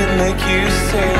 can make you say